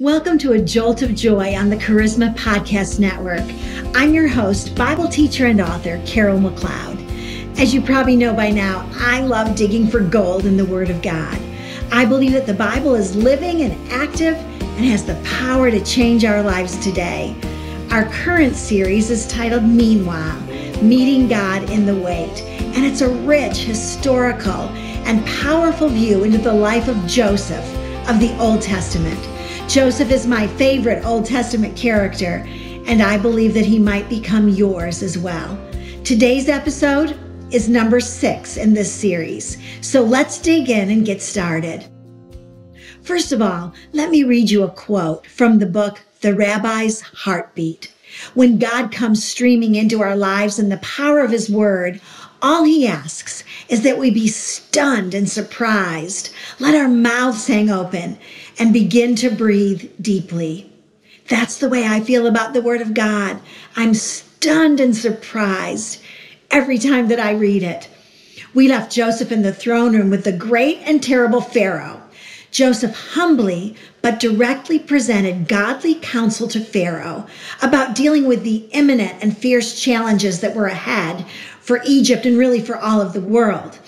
Welcome to a Jolt of Joy on the Charisma Podcast Network. I'm your host, Bible teacher and author, Carol McLeod. As you probably know by now, I love digging for gold in the Word of God. I believe that the Bible is living and active and has the power to change our lives today. Our current series is titled Meanwhile Meeting God in the Wait, and it's a rich, historical, and powerful view into the life of Joseph of the Old Testament. Joseph is my favorite Old Testament character, and I believe that he might become yours as well. Today's episode is number six in this series, so let's dig in and get started. First of all, let me read you a quote from the book The Rabbi's Heartbeat. When God comes streaming into our lives in the power of His Word, all He asks is that we be stunned and surprised. Let our mouths hang open and begin to breathe deeply. That's the way I feel about the Word of God. I'm stunned and surprised every time that I read it. We left Joseph in the throne room with the great and terrible Pharaoh. Joseph humbly but directly presented godly counsel to Pharaoh about dealing with the imminent and fierce challenges that were ahead for Egypt and really for all of the world.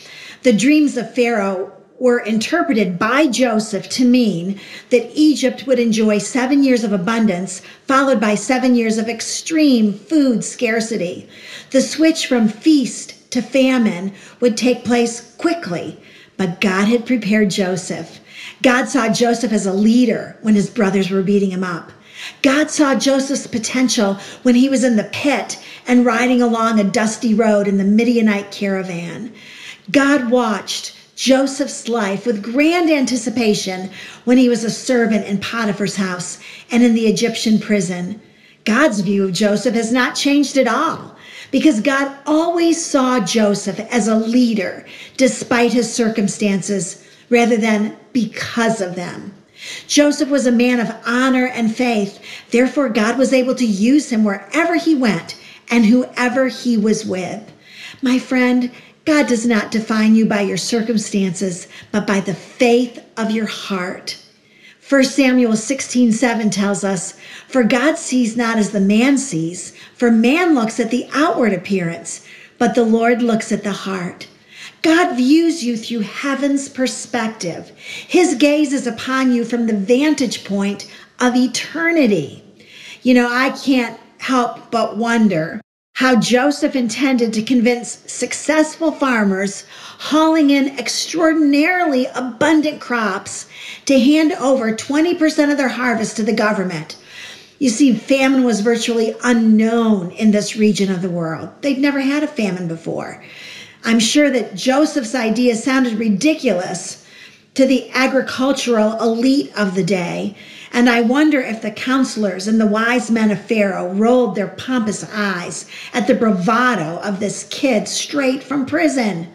The dreams of Pharaoh were interpreted by Joseph to mean that Egypt would enjoy seven years of abundance, followed by seven years of extreme food scarcity. The switch from feast to famine would take place quickly, but God had prepared Joseph. God saw Joseph as a leader when his brothers were beating him up. God saw Joseph's potential when he was in the pit and riding along a dusty road in the Midianite caravan. God watched Joseph's life with grand anticipation when he was a servant in Potiphar's house and in the Egyptian prison. God's view of Joseph has not changed at all because God always saw Joseph as a leader despite his circumstances rather than because of them. Joseph was a man of honor and faith. Therefore, God was able to use him wherever he went and whoever he was with. My friend, God does not define you by your circumstances, but by the faith of your heart. 1 Samuel 16, 7 tells us, For God sees not as the man sees, for man looks at the outward appearance, but the Lord looks at the heart. God views you through heaven's perspective. His gaze is upon you from the vantage point of eternity. You know, I can't help but wonder how Joseph intended to convince successful farmers hauling in extraordinarily abundant crops to hand over 20% of their harvest to the government. You see, famine was virtually unknown in this region of the world. They'd never had a famine before. I'm sure that Joseph's idea sounded ridiculous to the agricultural elite of the day, and I wonder if the counselors and the wise men of Pharaoh rolled their pompous eyes at the bravado of this kid straight from prison.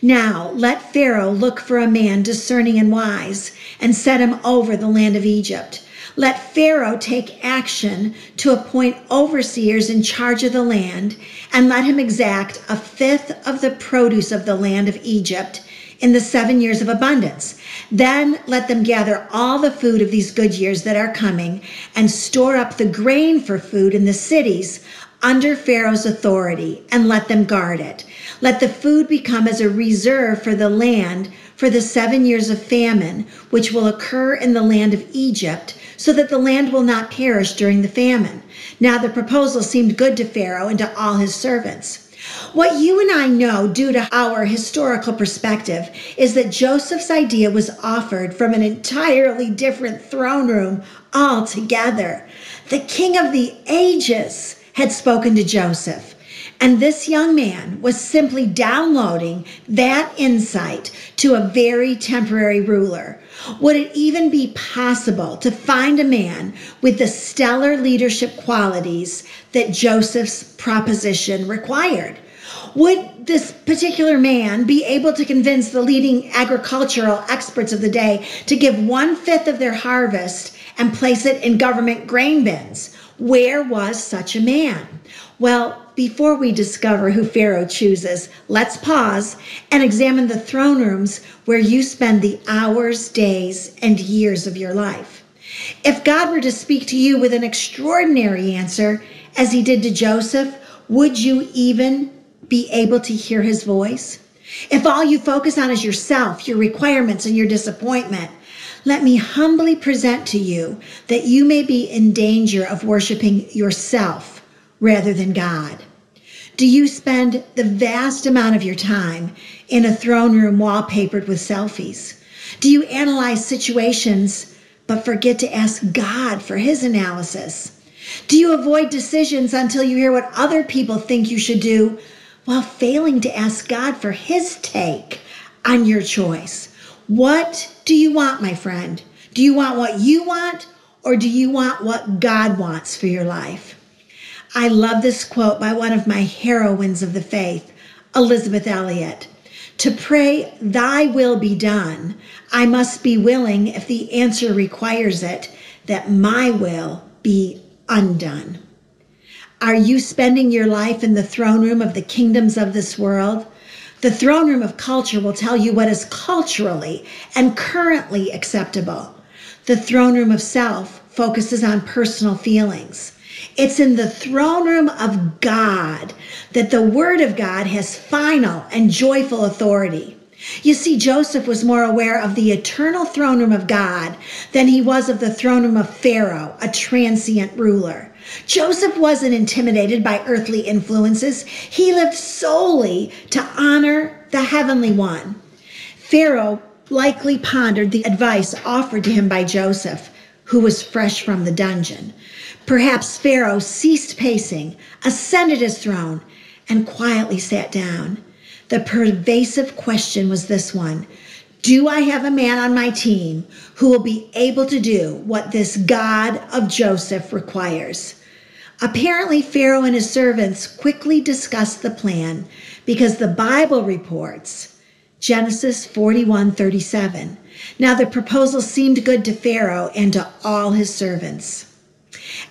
Now let Pharaoh look for a man discerning and wise and set him over the land of Egypt. Let Pharaoh take action to appoint overseers in charge of the land and let him exact a fifth of the produce of the land of Egypt in the seven years of abundance. Then let them gather all the food of these good years that are coming and store up the grain for food in the cities under Pharaoh's authority and let them guard it. Let the food become as a reserve for the land for the seven years of famine, which will occur in the land of Egypt, so that the land will not perish during the famine. Now the proposal seemed good to Pharaoh and to all his servants. What you and I know, due to our historical perspective, is that Joseph's idea was offered from an entirely different throne room altogether. The king of the ages had spoken to Joseph. And this young man was simply downloading that insight to a very temporary ruler. Would it even be possible to find a man with the stellar leadership qualities that Joseph's proposition required? Would this particular man be able to convince the leading agricultural experts of the day to give one fifth of their harvest and place it in government grain bins? Where was such a man? Well, before we discover who Pharaoh chooses, let's pause and examine the throne rooms where you spend the hours, days, and years of your life. If God were to speak to you with an extraordinary answer, as he did to Joseph, would you even be able to hear his voice? If all you focus on is yourself, your requirements, and your disappointment, let me humbly present to you that you may be in danger of worshiping yourself rather than God. Do you spend the vast amount of your time in a throne room wallpapered with selfies? Do you analyze situations but forget to ask God for his analysis? Do you avoid decisions until you hear what other people think you should do while failing to ask God for his take on your choice? What do you want, my friend? Do you want what you want or do you want what God wants for your life? I love this quote by one of my heroines of the faith, Elisabeth Elliot. To pray, Thy will be done, I must be willing, if the answer requires it, that my will be undone. Are you spending your life in the throne room of the kingdoms of this world? The throne room of culture will tell you what is culturally and currently acceptable. The throne room of self focuses on personal feelings. It's in the throne room of God that the Word of God has final and joyful authority. You see, Joseph was more aware of the eternal throne room of God than he was of the throne room of Pharaoh, a transient ruler. Joseph wasn't intimidated by earthly influences. He lived solely to honor the heavenly one. Pharaoh likely pondered the advice offered to him by Joseph, who was fresh from the dungeon. Perhaps Pharaoh ceased pacing, ascended his throne, and quietly sat down. The pervasive question was this one Do I have a man on my team who will be able to do what this God of Joseph requires? Apparently, Pharaoh and his servants quickly discussed the plan because the Bible reports Genesis 41 37. Now the proposal seemed good to Pharaoh and to all his servants.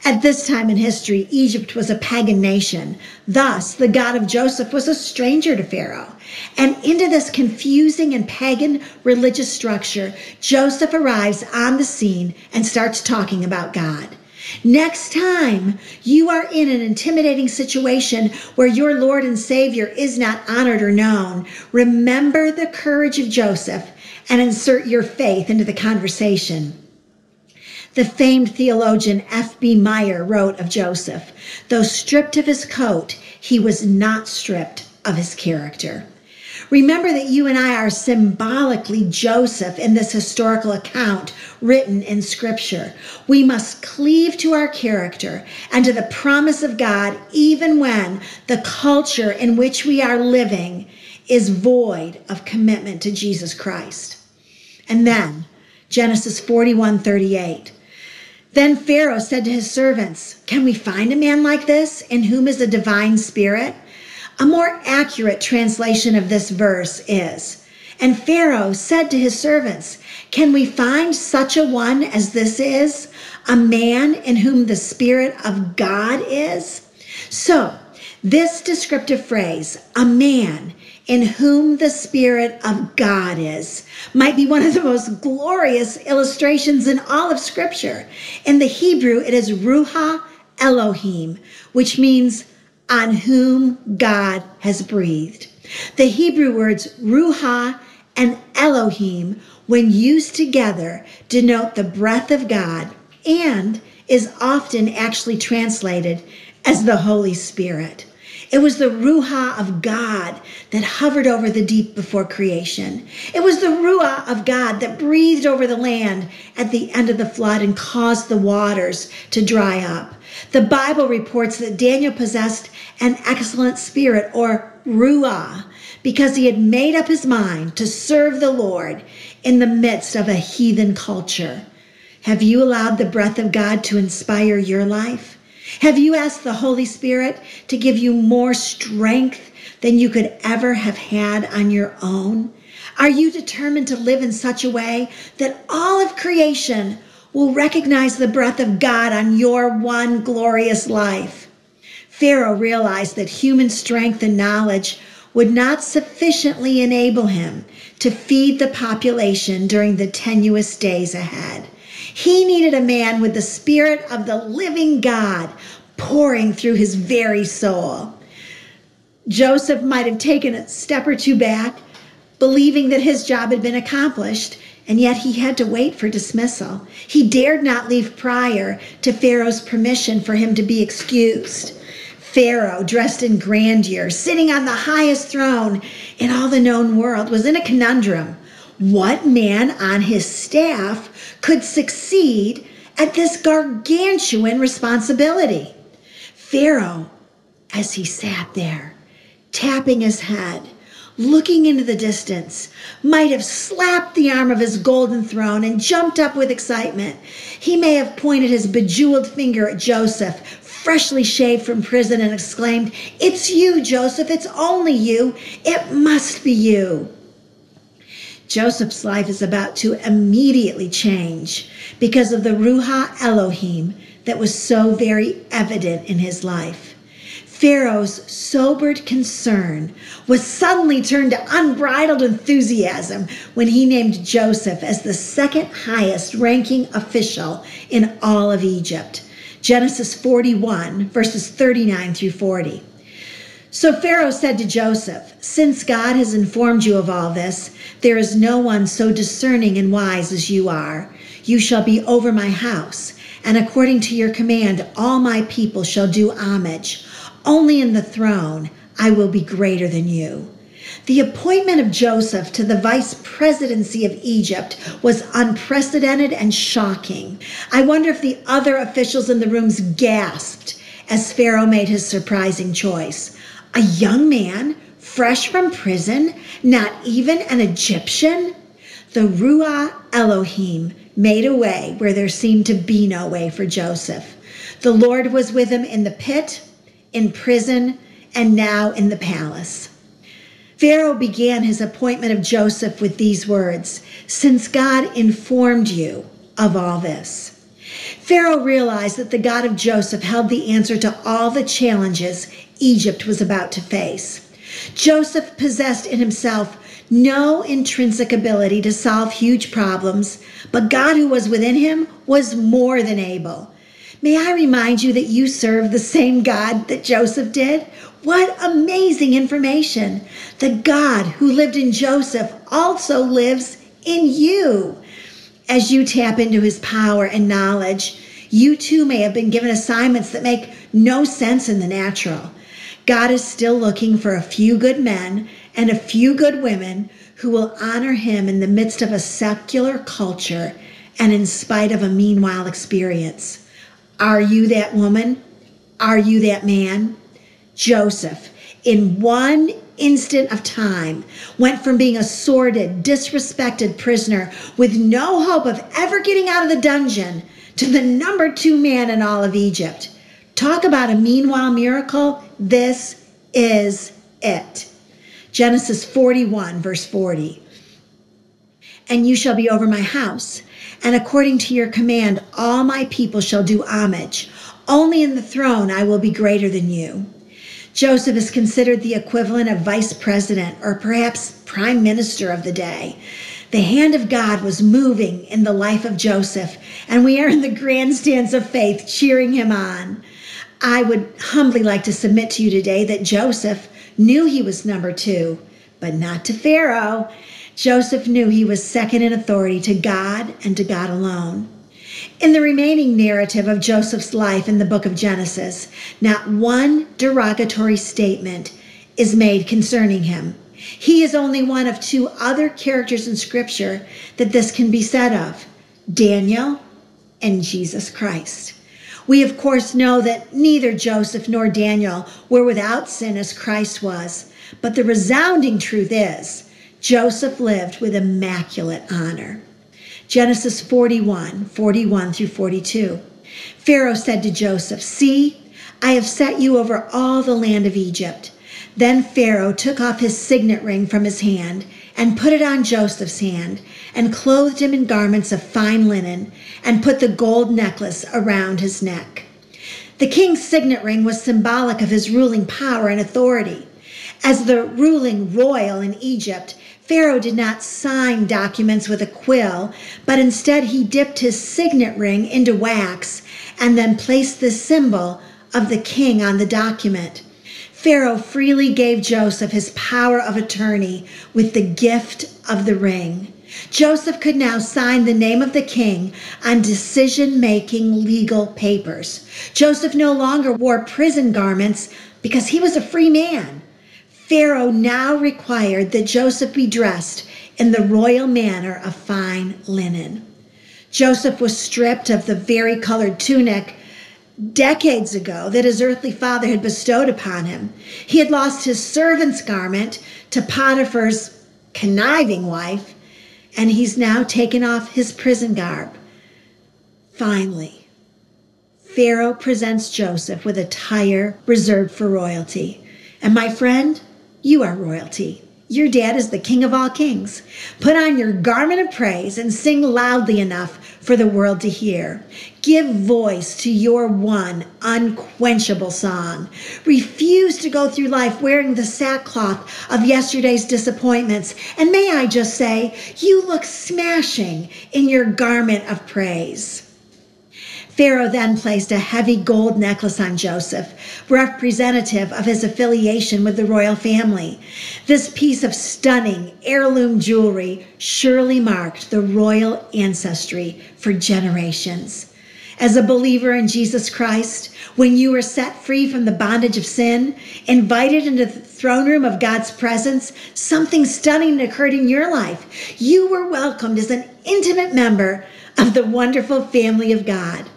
At this time in history, Egypt was a pagan nation. Thus, the God of Joseph was a stranger to Pharaoh. And into this confusing and pagan religious structure, Joseph arrives on the scene and starts talking about God. Next time you are in an intimidating situation where your Lord and Savior is not honored or known, remember the courage of Joseph and insert your faith into the conversation. The famed theologian F.B. Meyer wrote of Joseph Though stripped of his coat, he was not stripped of his character. Remember that you and I are symbolically Joseph in this historical account written in Scripture. We must cleave to our character and to the promise of God, even when the culture in which we are living is void of commitment to Jesus Christ. And then, Genesis 41 38. Then Pharaoh said to his servants, Can we find a man like this in whom is a divine spirit? A more accurate translation of this verse is, And Pharaoh said to his servants, Can we find such a one as this is, a man in whom the Spirit of God is? So, this descriptive phrase, a man, in whom the Spirit of God is, might be one of the most glorious illustrations in all of Scripture. In the Hebrew, it is Ruah Elohim, which means on whom God has breathed. The Hebrew words Ruah and Elohim, when used together, denote the breath of God and is often actually translated as the Holy Spirit. It was the Ruah of God that hovered over the deep before creation. It was the Ruah of God that breathed over the land at the end of the flood and caused the waters to dry up. The Bible reports that Daniel possessed an excellent spirit or Ruah because he had made up his mind to serve the Lord in the midst of a heathen culture. Have you allowed the breath of God to inspire your life? Have you asked the Holy Spirit to give you more strength than you could ever have had on your own? Are you determined to live in such a way that all of creation will recognize the breath of God on your one glorious life? Pharaoh realized that human strength and knowledge would not sufficiently enable him to feed the population during the tenuous days ahead. He needed a man with the spirit of the living God pouring through his very soul. Joseph might have taken a step or two back, believing that his job had been accomplished, and yet he had to wait for dismissal. He dared not leave prior to Pharaoh's permission for him to be excused. Pharaoh, dressed in grandeur, sitting on the highest throne in all the known world, was in a conundrum. What man on his staff could succeed at this gargantuan responsibility? Pharaoh, as he sat there, tapping his head, looking into the distance, might have slapped the arm of his golden throne and jumped up with excitement. He may have pointed his bejeweled finger at Joseph, freshly shaved from prison, and exclaimed, It's you, Joseph, it's only you. It must be you. Joseph's life is about to immediately change because of the Ruah Elohim that was so very evident in his life. Pharaoh's sobered concern was suddenly turned to unbridled enthusiasm when he named Joseph as the second highest ranking official in all of Egypt. Genesis 41, verses 39 through 40. So Pharaoh said to Joseph, Since God has informed you of all this, there is no one so discerning and wise as you are. You shall be over my house, and according to your command, all my people shall do homage. Only in the throne I will be greater than you. The appointment of Joseph to the vice presidency of Egypt was unprecedented and shocking. I wonder if the other officials in the rooms gasped as Pharaoh made his surprising choice a young man, fresh from prison, not even an Egyptian? The Ruah Elohim made a way where there seemed to be no way for Joseph. The Lord was with him in the pit, in prison, and now in the palace. Pharaoh began his appointment of Joseph with these words Since God informed you of all this. Pharaoh realized that the God of Joseph held the answer to all the challenges Egypt was about to face. Joseph possessed in himself no intrinsic ability to solve huge problems, but God who was within him was more than able. May I remind you that you serve the same God that Joseph did? What amazing information! The God who lived in Joseph also lives in you. As you tap into his power and knowledge, you too may have been given assignments that make no sense in the natural. God is still looking for a few good men and a few good women who will honor him in the midst of a secular culture and in spite of a meanwhile experience. Are you that woman? Are you that man? Joseph, in one instant of time, went from being a sordid, disrespected prisoner with no hope of ever getting out of the dungeon to the number two man in all of Egypt. Talk about a meanwhile miracle. This is it. Genesis 41, verse 40. And you shall be over my house, and according to your command, all my people shall do homage. Only in the throne I will be greater than you. Joseph is considered the equivalent of vice president or perhaps prime minister of the day. The hand of God was moving in the life of Joseph, and we are in the grandstands of faith cheering him on. I would humbly like to submit to you today that Joseph knew he was number two, but not to Pharaoh. Joseph knew he was second in authority to God and to God alone. In the remaining narrative of Joseph's life in the book of Genesis, not one derogatory statement is made concerning him. He is only one of two other characters in Scripture that this can be said of Daniel and Jesus Christ. We, of course, know that neither Joseph nor Daniel were without sin as Christ was. But the resounding truth is, Joseph lived with immaculate honor. Genesis 41, 41 through 42. Pharaoh said to Joseph, See, I have set you over all the land of Egypt. Then Pharaoh took off his signet ring from his hand and put it on Joseph's hand and clothed him in garments of fine linen and put the gold necklace around his neck. The king's signet ring was symbolic of his ruling power and authority. As the ruling royal in Egypt, Pharaoh did not sign documents with a quill, but instead he dipped his signet ring into wax and then placed the symbol of the king on the document. Pharaoh freely gave Joseph his power of attorney with the gift of the ring. Joseph could now sign the name of the king on decision making legal papers. Joseph no longer wore prison garments because he was a free man. Pharaoh now required that Joseph be dressed in the royal manner of fine linen. Joseph was stripped of the vari-colored tunic decades ago that his earthly father had bestowed upon him. He had lost his servant's garment to Potiphar's conniving wife, and he's now taken off his prison garb. Finally, Pharaoh presents Joseph with attire reserved for royalty. And my friend, you are royalty. Your dad is the King of all kings. Put on your garment of praise and sing loudly enough for the world to hear. Give voice to your one unquenchable song. Refuse to go through life wearing the sackcloth of yesterday's disappointments. And may I just say, you look smashing in your garment of praise. Pharaoh then placed a heavy gold necklace on Joseph, representative of his affiliation with the royal family. This piece of stunning heirloom jewelry surely marked the royal ancestry for generations. As a believer in Jesus Christ, when you were set free from the bondage of sin, invited into the throne room of God's presence, something stunning occurred in your life. You were welcomed as an intimate member of the wonderful family of God.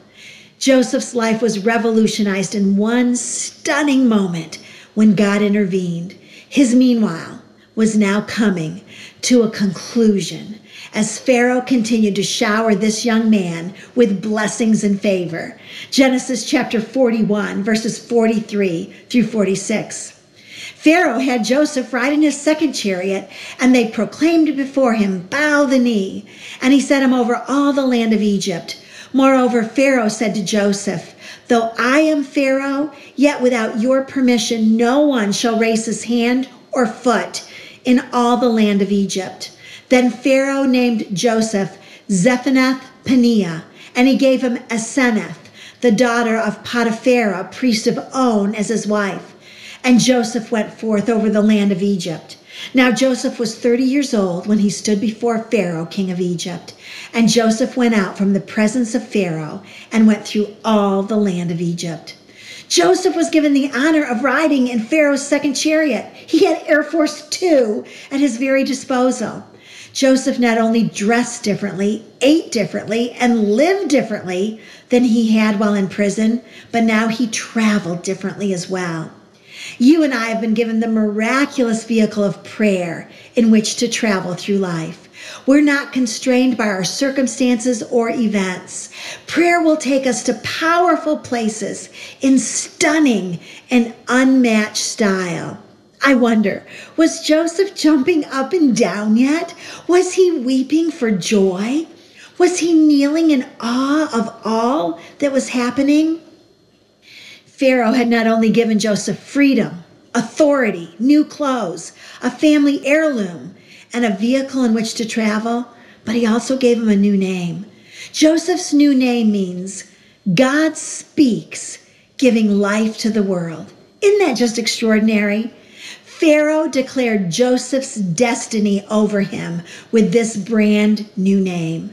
Joseph's life was revolutionized in one stunning moment when God intervened. His meanwhile was now coming to a conclusion as Pharaoh continued to shower this young man with blessings and favor. Genesis chapter 41, verses 43 through 46. Pharaoh had Joseph ride in his second chariot, and they proclaimed before him, Bow the knee. And he set him over all the land of Egypt. Moreover, Pharaoh said to Joseph, Though I am Pharaoh, yet without your permission, no one shall raise his hand or foot in all the land of Egypt. Then Pharaoh named Joseph Zaphenath Paneah, and he gave him Asenath, the daughter of Potiphera, priest of On, as his wife. And Joseph went forth over the land of Egypt. Now Joseph was 30 years old when he stood before Pharaoh, king of Egypt. And Joseph went out from the presence of Pharaoh and went through all the land of Egypt. Joseph was given the honor of riding in Pharaoh's second chariot. He had Air Force Two at his very disposal. Joseph not only dressed differently, ate differently, and lived differently than he had while in prison, but now he traveled differently as well. You and I have been given the miraculous vehicle of prayer in which to travel through life. We're not constrained by our circumstances or events. Prayer will take us to powerful places in stunning and unmatched style. I wonder, was Joseph jumping up and down yet? Was he weeping for joy? Was he kneeling in awe of all that was happening? Pharaoh had not only given Joseph freedom, authority, new clothes, a family heirloom, and a vehicle in which to travel, but he also gave him a new name. Joseph's new name means God speaks, giving life to the world. Isn't that just extraordinary? Pharaoh declared Joseph's destiny over him with this brand new name.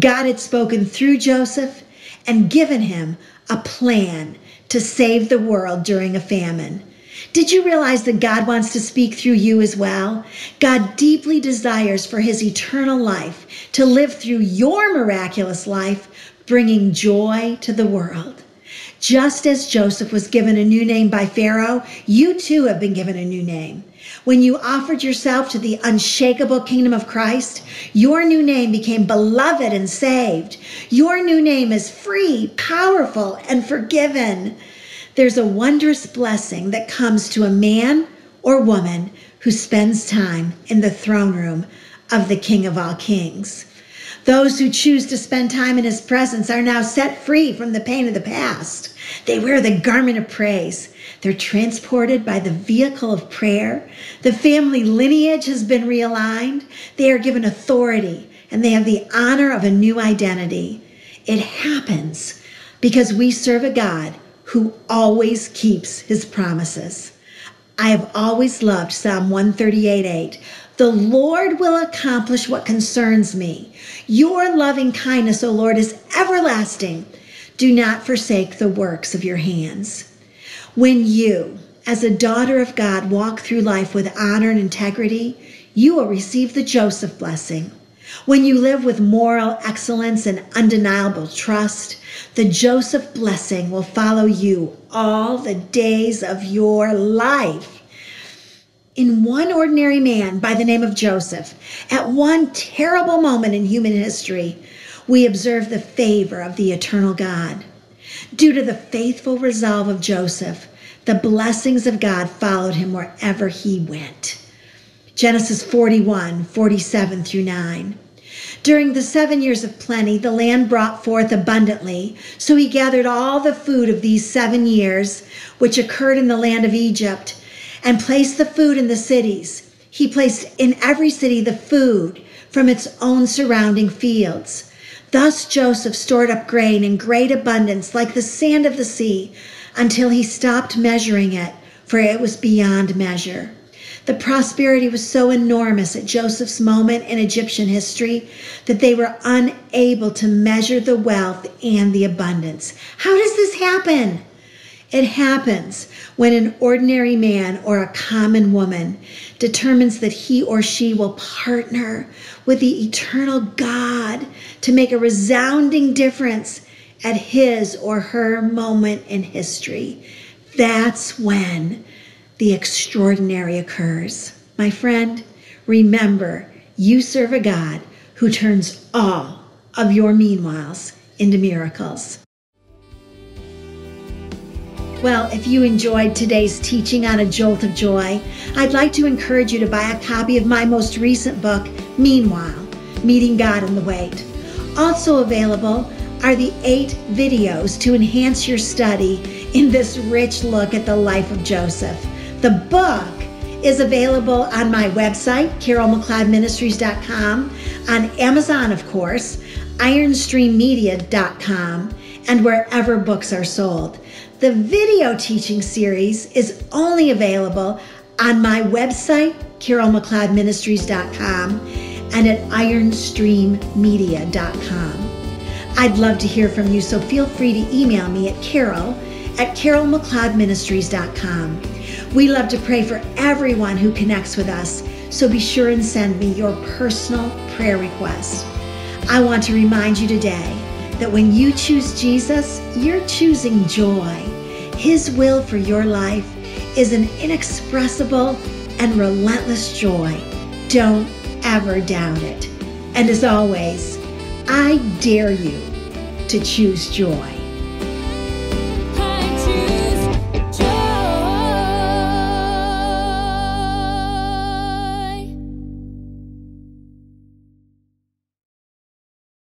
God had spoken through Joseph and given him a plan to save the world during a famine. Did you realize that God wants to speak through you as well? God deeply desires for his eternal life to live through your miraculous life, bringing joy to the world. Just as Joseph was given a new name by Pharaoh, you too have been given a new name. When you offered yourself to the unshakable kingdom of Christ, your new name became beloved and saved. Your new name is free, powerful, and forgiven. There's a wondrous blessing that comes to a man or woman who spends time in the throne room of the King of all kings. Those who choose to spend time in his presence are now set free from the pain of the past. They wear the garment of praise. They're transported by the vehicle of prayer. The family lineage has been realigned. They are given authority and they have the honor of a new identity. It happens because we serve a God who always keeps his promises. I have always loved Psalm 138 8. The Lord will accomplish what concerns me. Your loving kindness, O Lord, is everlasting. Do not forsake the works of your hands. When you, as a daughter of God, walk through life with honor and integrity, you will receive the Joseph blessing. When you live with moral excellence and undeniable trust, the Joseph blessing will follow you all the days of your life in one ordinary man by the name of Joseph, at one terrible moment in human history, we observe the favor of the eternal God. Due to the faithful resolve of Joseph, the blessings of God followed him wherever he went. Genesis 41, 47 through 9. During the seven years of plenty, the land brought forth abundantly. So he gathered all the food of these seven years, which occurred in the land of Egypt and placed the food in the cities. He placed in every city the food from its own surrounding fields. Thus Joseph stored up grain in great abundance, like the sand of the sea, until he stopped measuring it, for it was beyond measure. The prosperity was so enormous at Joseph's moment in Egyptian history that they were unable to measure the wealth and the abundance. How does this happen? It happens when an ordinary man or a common woman determines that he or she will partner with the eternal God to make a resounding difference at his or her moment in history. That's when the extraordinary occurs. My friend, remember you serve a God who turns all of your meanwhiles into miracles. Well, if you enjoyed today's teaching on a jolt of joy, I'd like to encourage you to buy a copy of my most recent book, Meanwhile Meeting God in the Wait. Also available are the eight videos to enhance your study in this rich look at the life of Joseph. The book is available on my website, carolmcleodministries.com, on Amazon, of course, ironstreammedia.com, and wherever books are sold. The video teaching series is only available on my website, carolmcleodministries.com, and at ironstreammedia.com. I'd love to hear from you, so feel free to email me at carol at carolmcleodministries.com. We love to pray for everyone who connects with us, so be sure and send me your personal prayer request. I want to remind you today that when you choose Jesus, you're choosing joy. His will for your life is an inexpressible and relentless joy. Don't ever doubt it. And as always, I dare you to choose joy.